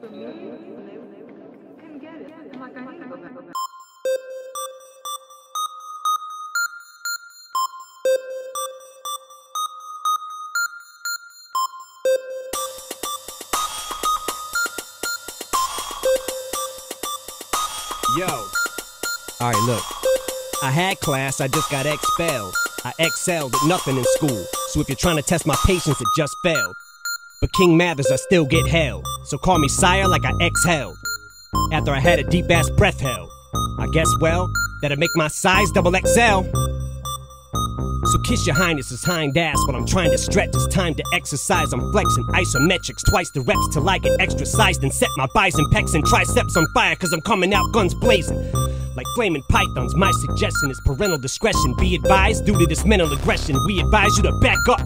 for me, they get it. Yo. Alright, look. I had class, I just got expelled. I excelled at nothing in school. So if you're trying to test my patience, it just failed. But King Mathers, I still get held. So call me sire like I exhaled. After I had a deep ass breath held. I guess, well, that'll make my size double XL. So kiss your highness's hind ass while I'm trying to stretch. It's time to exercise. I'm flexing isometrics twice the reps till I get extra sized and set my bicep pecs and triceps on fire cause I'm coming out guns blazing. Like flaming pythons, my suggestion is parental discretion. Be advised, due to this mental aggression, we advise you to back up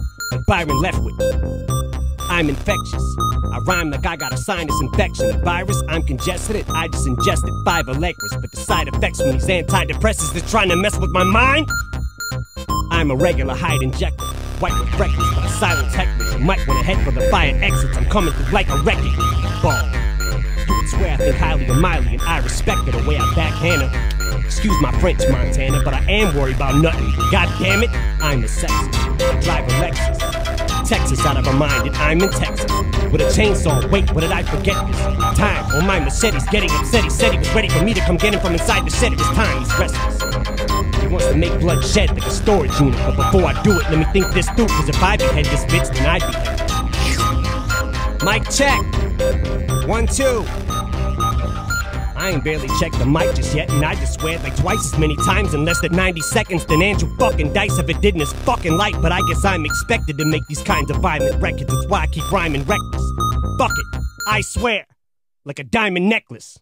Byron Leftwich. I'm infectious. I rhyme like I got a sinus infection. A virus, I'm congested. I just ingested five Allegras. But the side effects from these antidepressants is trying to mess with my mind? I'm a regular Hyde and Jekyll. White with freckles, but a silent hecklers. You might wanna head for the fire exits. I'm coming through like a wrecking ball. You would swear I think highly of Miley, and I respect her the way I backhand her. Excuse my French, Montana, but I am worried about nothing. God damn it, I'm a sexist. I drive a Lexus. Texas out of her mind, and I'm in Texas. With a chainsaw, wait, what did I forget this time? On my Mercedes, getting upset. He said he was ready for me to come get him from inside the shed. It was time, he's restless. He wants to make blood shed like a storage unit. But before I do it, let me think this through. Cause if I behead this bitch, then I'd be. Mic check. One, two. I ain't barely checked the mic just yet, and I just swear like twice as many times in less than 90 seconds than Andrew fucking Dice if it did in his fucking light. But I guess I'm expected to make these kinds of violent records. That's why I keep rhyming reckless. Fuck it. I swear. Like a diamond necklace.